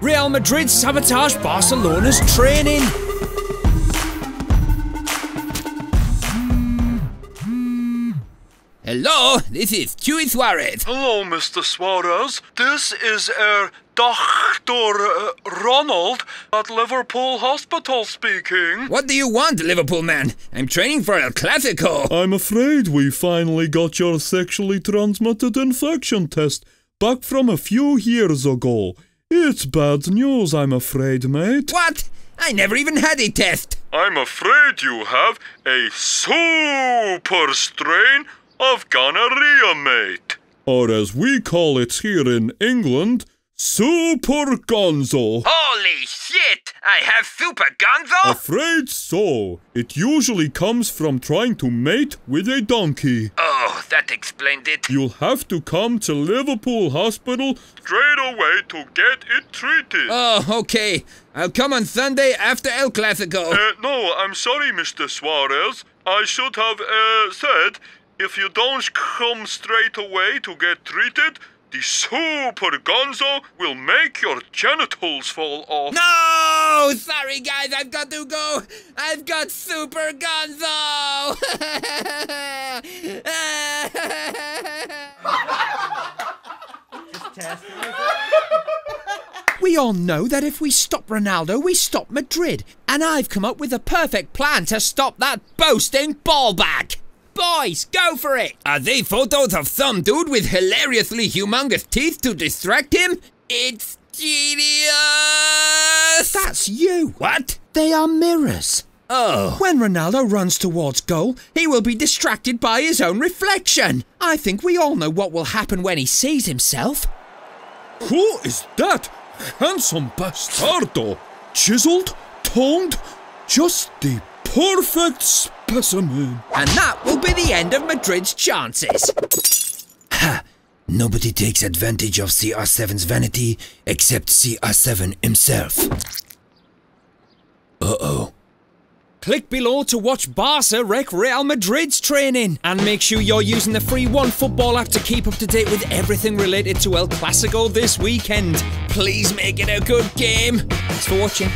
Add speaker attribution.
Speaker 1: Real Madrid sabotage Barcelona's training.
Speaker 2: Hello, this is Chuy Suarez.
Speaker 3: Hello, Mr. Suarez. This is Er Dr. Uh, Ronald at Liverpool Hospital speaking.
Speaker 2: What do you want, Liverpool man? I'm training for El Clasico.
Speaker 4: I'm afraid we finally got your sexually transmitted infection test back from a few years ago. It's bad news, I'm afraid, mate.
Speaker 2: What? I never even had a test.
Speaker 3: I'm afraid you have a super strain of gonorrhea, mate.
Speaker 4: Or as we call it here in England, Super Gonzo.
Speaker 2: Holy shit! I have super gonzo?
Speaker 4: Afraid so. It usually comes from trying to mate with a donkey.
Speaker 2: Oh, that explained it.
Speaker 4: You'll have to come to Liverpool Hospital
Speaker 3: straight away to get it treated.
Speaker 2: Oh, okay. I'll come on Sunday after El Clasico.
Speaker 3: Uh, no, I'm sorry, Mr. Suarez. I should have uh, said if you don't come straight away to get treated, the super gonzo will make your genitals fall off.
Speaker 2: No! Sorry, guys, I've got to go. I've got super gonzo.
Speaker 1: We all know that if we stop Ronaldo, we stop Madrid. And I've come up with a perfect plan to stop that boasting ballbag. Boys, go for it!
Speaker 2: Are they photos of some dude with hilariously humongous teeth to distract him? It's genius!
Speaker 1: That's you!
Speaker 2: What?
Speaker 1: They are mirrors.
Speaker 2: Oh.
Speaker 1: When Ronaldo runs towards goal, he will be distracted by his own reflection. I think we all know what will happen when he sees himself.
Speaker 4: Who is that handsome bastardo? Chiseled, toned, just the perfect specimen.
Speaker 1: And that will be the end of Madrid's chances.
Speaker 5: Ha! Nobody takes advantage of CR7's vanity except CR7 himself. Uh-oh.
Speaker 1: Click below to watch Barca wreck Real Madrid's training. And make sure you're using the free Onefootball app to keep up to date with everything related to El Clasico this weekend. Please make it a good game. Thanks for watching.